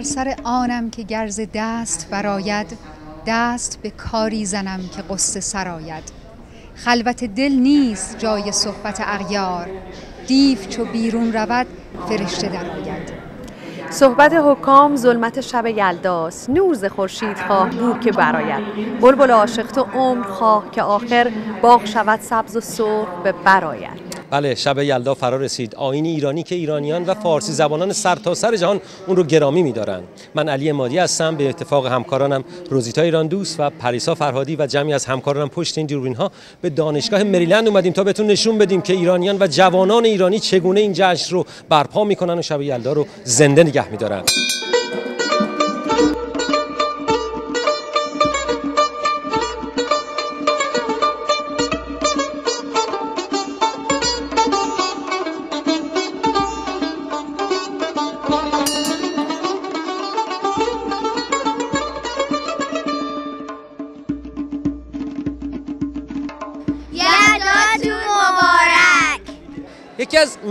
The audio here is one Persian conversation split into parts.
بر سر آنم که گرز دست براید دست به کاری زنم که قصه سراید خلوت دل نیست جای صحبت اغیار دیو چو بیرون رود فرشته درآید صحبت حکام ظلمت شب یلداست نور ز خورشید خواه بو که براید بلبل عاشق تو عمر خواه که آخر باغ شود سبز و سرخ به براید بله شب یلدا فرا رسید. آین ایرانی که ایرانیان و فارسی زبانان سرتاسر سر جهان اون رو گرامی میدارن. من علی مادی هستم به اتفاق همکارانم روزیتا ایران دوست و پریسا فرهادی و جمعی از همکارانم پشت این دوربین ها به دانشگاه مریلند اومدیم تا بهتون نشون بدیم که ایرانیان و جوانان ایرانی چگونه این جشن رو برپا می‌کنن و شب یلدا رو زنده نگه میدارن.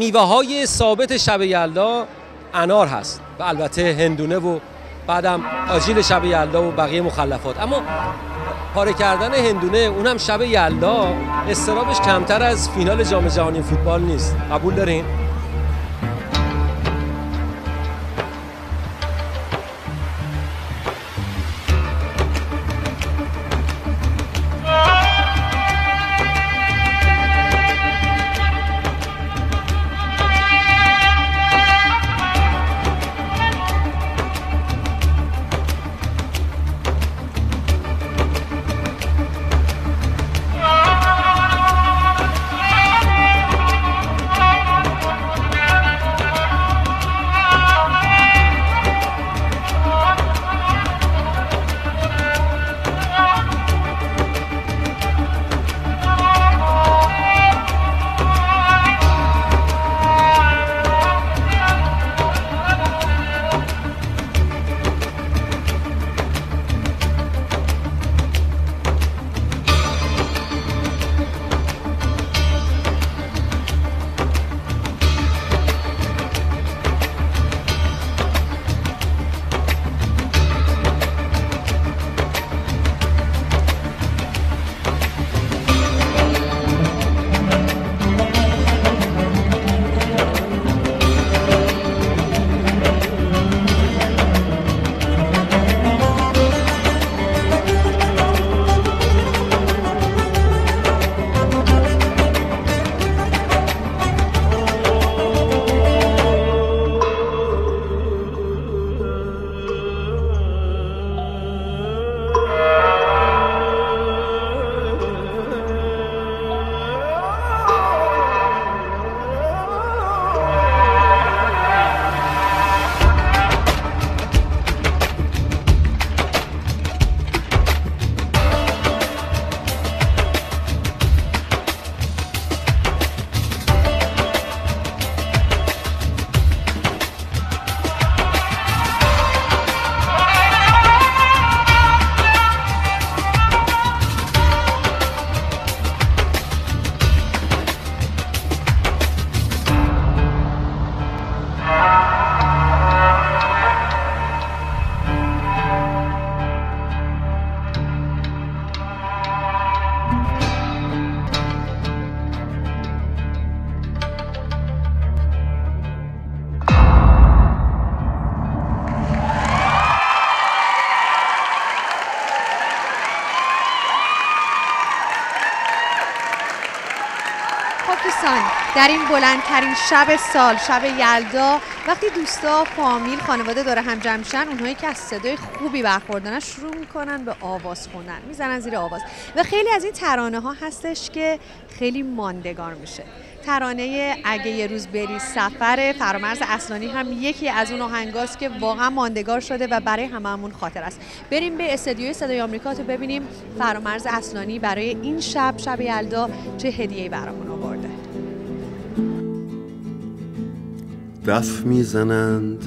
میوه های ثابت شب یلدا انار هست و البته هندونه و بعدم آجیل شب یلدا و بقیه مخلفات. اما پاره کردن هندونه اونم شب یلدا استرابش کمتر از فینال جام جهانی فوتبال نیست. قبول دارین؟ در این بلندترین شب سال شب یلدا وقتی دوستا فامیل خانواده داره هم جمع میشن اونهایی که از صدای خوبی برخوردن شروع می‌کنن به آواز خوندن می‌زنن زیر آواز. و خیلی از این ترانه ها هستش که خیلی ماندگار میشه. ترانه اگه یه روز بری سفر فرامرز اصلانی هم یکی از اون آهنگاست که واقعا ماندگار شده و برای هممون خاطر است. بریم به استدیوی صدای آمریکا تو ببینیم فرامرز اصلانی برای این شب شب یلدا چه هدیه‌ای برامون آورده. دف می‌زنند.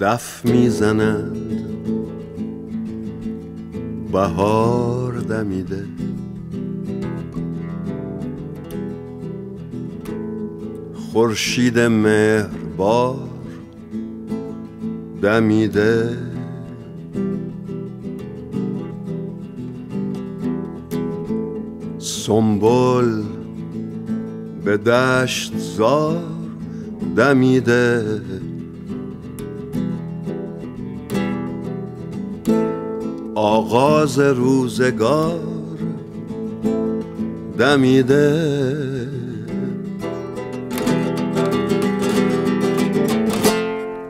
دف می‌زنند. بهار دمیده. خورشید مهربار دمیده. سنبل به دشت زار دمیده. آغاز روزگار دمیده.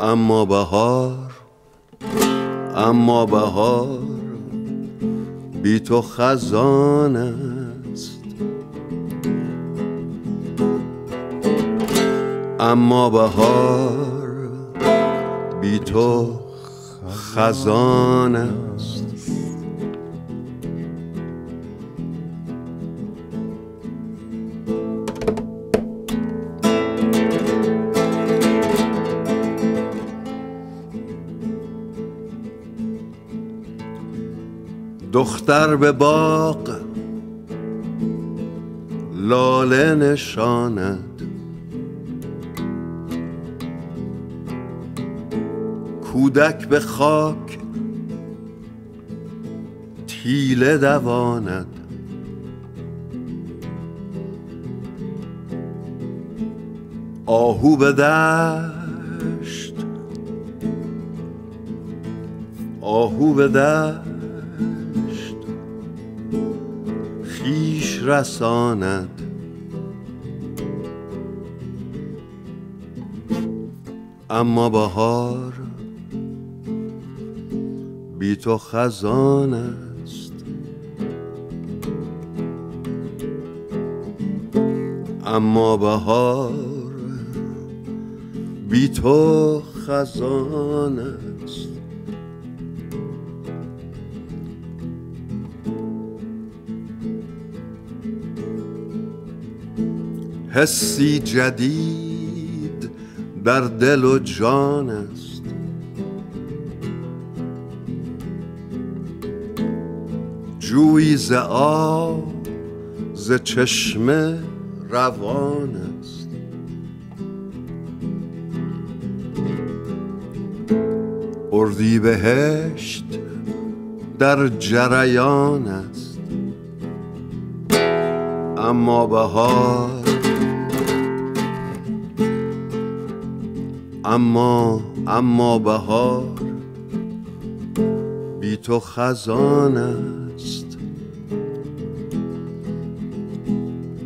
اما بهار اما بهار بی تو خزان اما بهار بی تو خزان است. دختر به باغ لاله نشاند. کودک به خاک تیله دواند. آهو به دشت آهو به دشت خیش رساند. اما بهار تو خزان است. اما بهار بی تو خزان است. حسی جدید در دل و جان جویی ز آب ز چشمه روان است. اردی بهشت در جریان است. اما بهار اما اما بهار بی تو خزان است.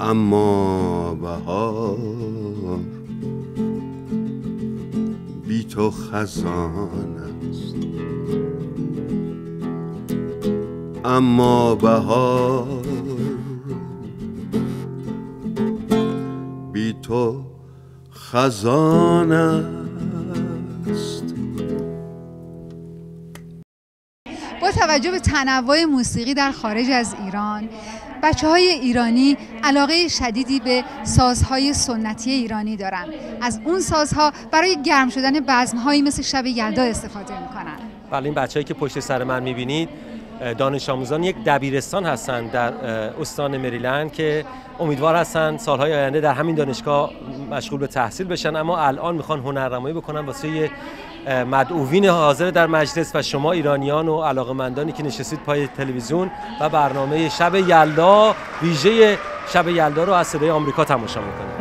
اما بهار بی تو خزان است. اما بهار بی تو خزان است. با توجه به تنوع موسیقی در خارج از ایران بچه های ایرانی علاقه شدیدی به سازهای سنتی ایرانی دارن. از اون سازها برای گرم شدن بزمهایی مثل شب یلدا استفاده می‌کنن. بله این بچه‌ای که پشت سر من می‌بینید دانش آموزان یک دبیرستان هستند در استان مریلند که امیدوار هستند سالهای آینده در همین دانشگاه مشغول به تحصیل بشن اما الان می‌خوان هنرنمایی بکنن واسه مدعوین حاضر در مجلس و شما ایرانیان و علاقمندانی که نشستید پای تلویزیون و برنامه شب یلدا ویژه شب یلدا رو از صدای آمریکا تماشا می‌کنید.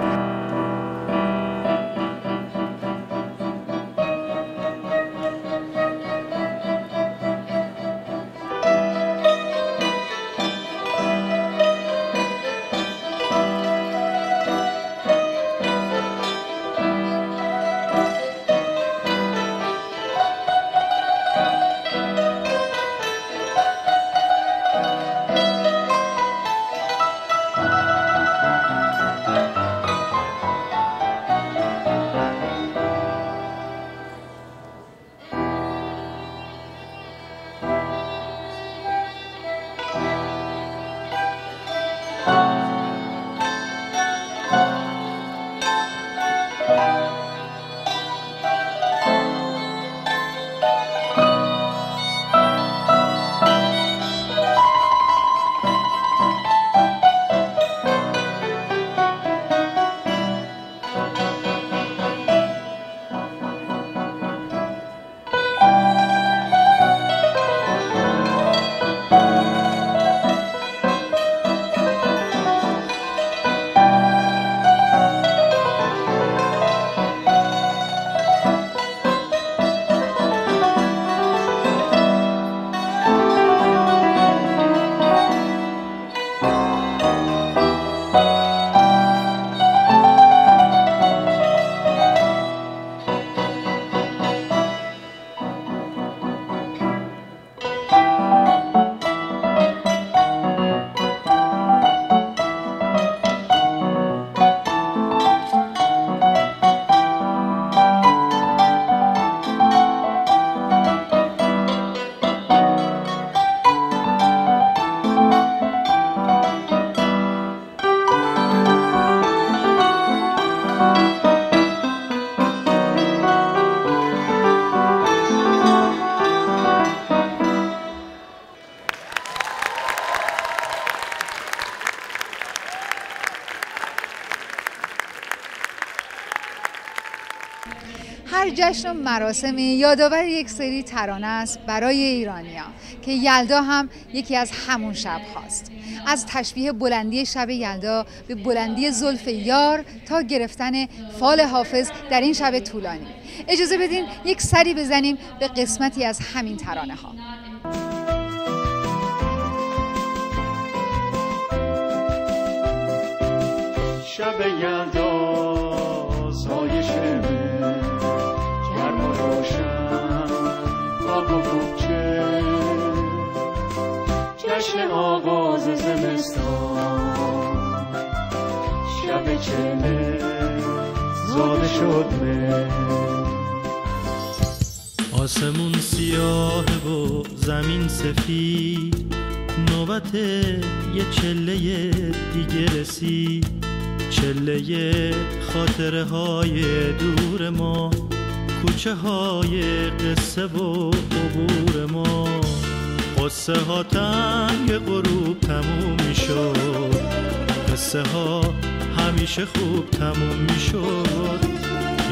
مراسمی یادآور یک سری ترانه است برای ایرانیا که یلدا هم یکی از همون شب هاست از تشبیه بلندی شب یلدا به بلندی زلف یار تا گرفتن فال حافظ در این شب طولانی. اجازه بدین یک سری بزنیم به قسمتی از همین ترانه ها. شب یلدا چله زاده شد مه. آسمون سیاه و زمین سفید نوبت یه چله دیگه رسید. چله خاطره های دور ما کوچه های قصه و عبور ما. قصه ها تنگ غروب تموم می‌شد قصه ها همیشه خوب تموم می‌شد.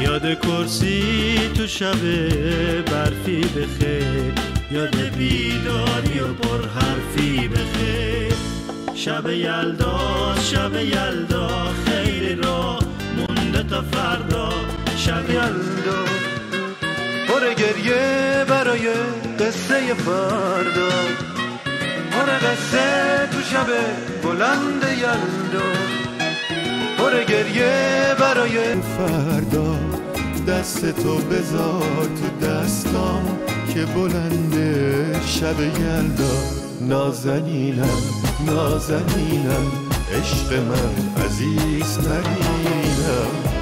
یاد کرسی تو شب برفی بخیر. یاد بیداری و پر حرفی بخیر. شب یلدا شب یلدا خیلی را مونده تا فردا. شب یلدا. پر گریه برای قصه فردا. پر قصه تو شب بلند یلدا. پر گریه برای فردا. دست تو بذار تو دستام که بلنده شب یلدا نازنینم نازنینم عشق من عزیز ترینم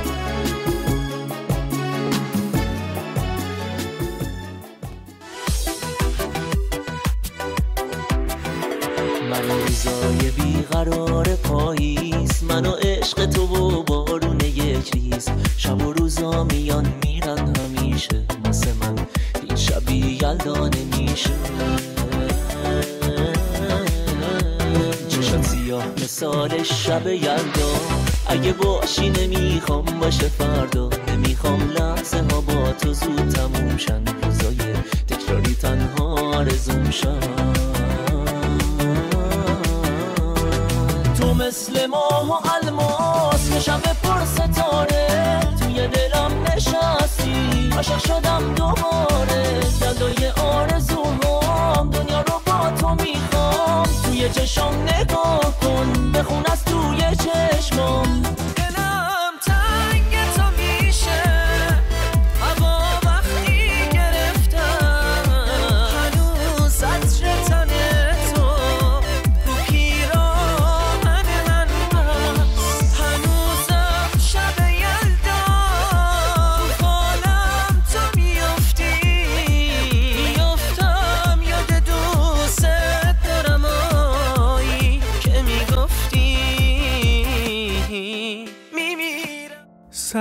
عشق تو و بارون یک ریز شب و روزا میان میرن همیشه. مثل من این شبی یلدا نمیشه چشات سیاه مثال شب یلدا اگه باشی نمی‌خوام باشه فردا. نمی‌خوام لحظه ها با تو زود تموم شن. روزای تکراری تنها رزوم شن. مثل ماه و الماس یه شب پر ستاره توی دلم نشستی. عاشق شدم دوباره دلای آرزوهام. دنیا رو با تو می‌خوام. توی چشم نگاه کن بخون از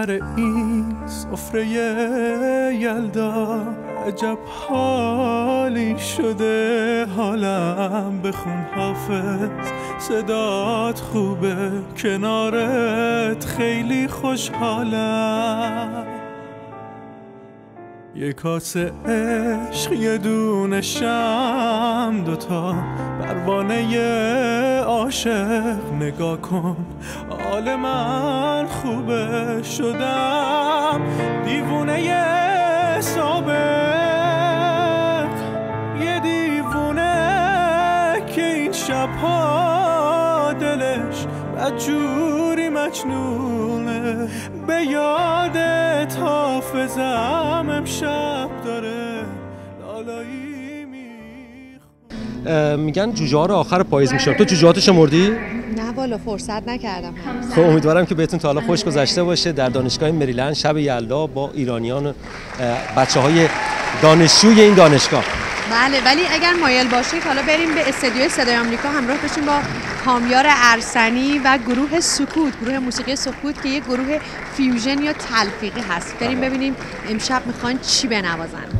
سر این سفره یلدا عجب حالی شده. حالم بخون حافظ صدات خوبه کنارت خیلی خوشحالم. یه کاسه عشق یه دونه شم دوتا پروانه عاشق. نگاه کن حال من خوبه شدم. دیوونه سابق یه دیوونه که این شبها دلش بدجوری مجنونه. به یادت حافظم امشب داره لالایی می‌خونه. میگن جوجه ها رو آخر پاییز میشن تو جوجه هاتو شمردی نه والا فرصت نکردم. خب امیدوارم که بهتون تا حالا خوش گذشته باشه. در دانشگاه مریلند شب یلدا با ایرانیان و بچه های دانشجوی این دانشگاه. بله ولی اگر مایل باشید حالا بریم به استدیوی صدای آمریکا همراه بشیم با کامیار ارسنی و گروه سکوت گروه موسیقی سکوت که یه گروه فیوژن یا تلفیقی هست. بریم ببینیم امشب می‌خوان چی بنوازن.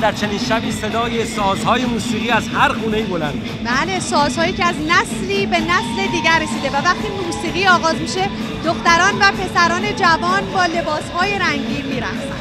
در چنین شبی صدای سازهای موسیقی از هر خونه بلند بله سازهایی که از نسلی به نسل دیگر رسیده و وقتی موسیقی آغاز میشه دختران و پسران جوان با لباسهای رنگی میرقصن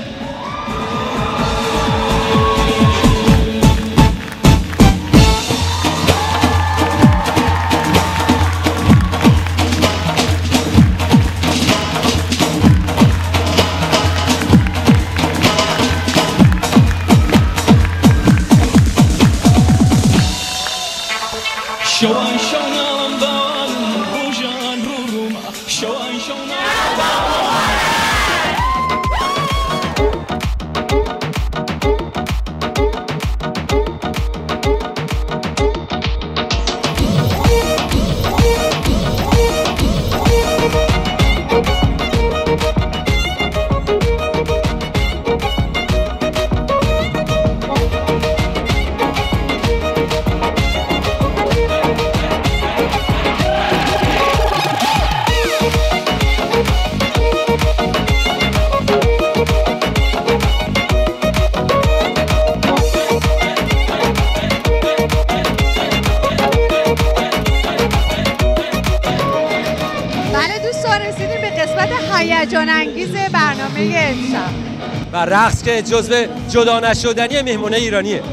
و رقص که جزو جدا نشدنی مهمونه ایرانیه.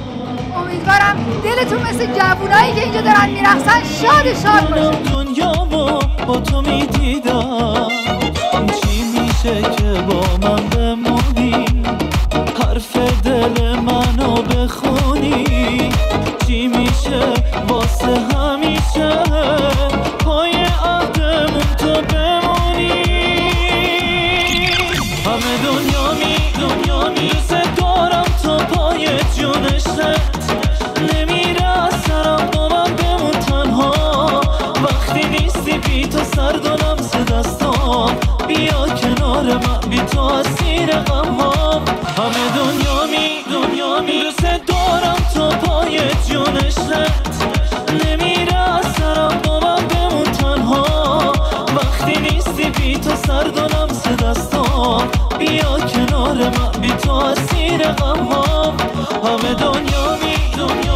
امیدوارم دلتون مثل جوونایی که اینجا دارن میرقصن شاد شاد باشه. دنیا و با تو می‌دیدم. چی میشه که با من بمونی؟ حرف دل منو بخونی. چی میشه واسه همیشه غمام همه دنیا می دنیا می دوست دارم تا پای جونشت نمیره از سرم با من بمون تنها. وقتی نیستی بی تو و لمس دستام بیا کنار من بی تو اسیر غمام همه دنیا می دنیا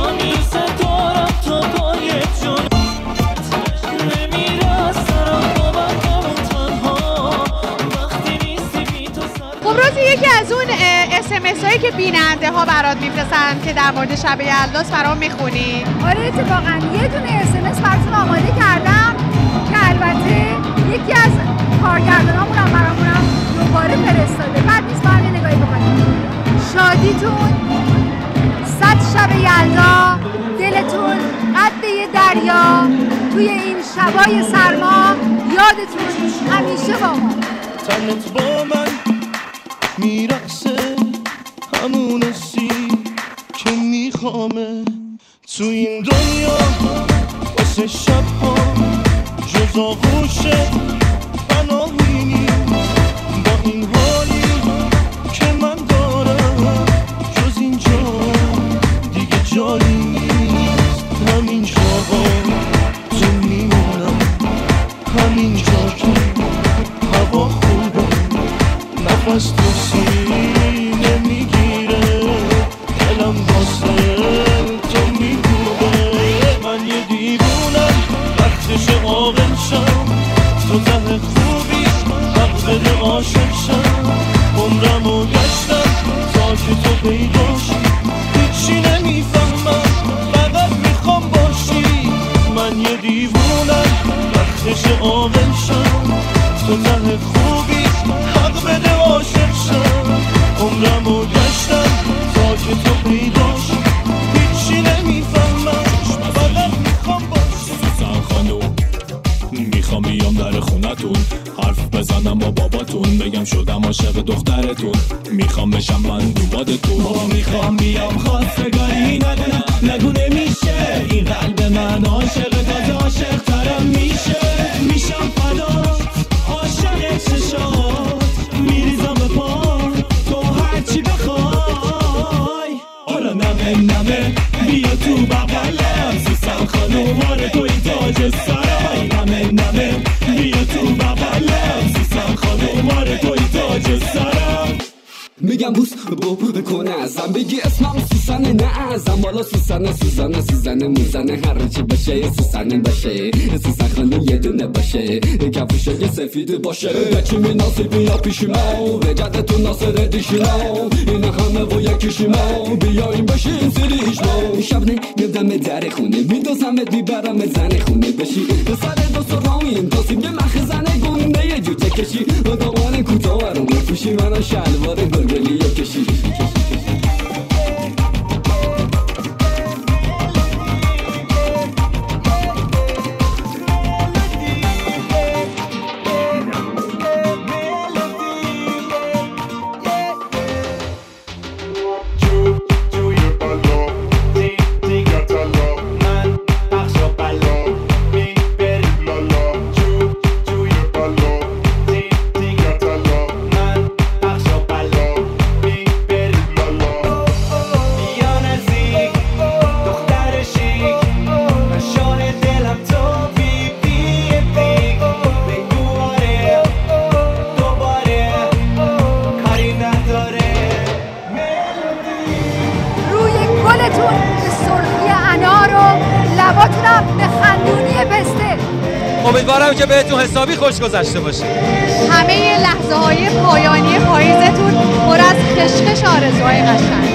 یکی از اون اسمس هایی که بیننده ها برات میفرستن که در مورد شب یلداست برام می‌خونی؟ آره اتفاقا. یه دونه اسمس براتون آماده کردم که البته یکی از کارگردانامون هم برامونم دوباره فرستاده. بعد نیست با هم یه نگاهی بکنیم شادیتون صد شب یلدا دلتون قد یه دریا توی این شبای سرما یادتون همیشه با ما. تنت با من میرقصه. همون سی که میخوامه. تو این دنیا واسه شب ها جز آغوشه پناهی نیست. با این حالی که من دارم جز اینجا. دیگه جایی was to see. دلم بوس بو کنه ازم. بگی اسمم سوسنه نه ازم. بالا سوسنه سوزنه سوزنه موزنه. هر چی باشه سوسنه باشه. سوسن خانه یه دونه باشه. کفوشای سفید باشه. چی می ناصبی یا پیشی ما به جدتون ناصر دیشینا این همه و یکیشی ما بیایم باشیم سریش ما شب نمیدم در خونه. میدوزمت می‌برم زن خونه. بشی. سر دو سرامیم تاسیم یه مخ زنه گنده یه جوچه کشی. کوتاه رو بپوشی منو شلوار گلگلی یا حسابی خوش گذشته باشه. همه لحظه های پایانی پاییزتون پر از خشخش آرزوهای قشنگ.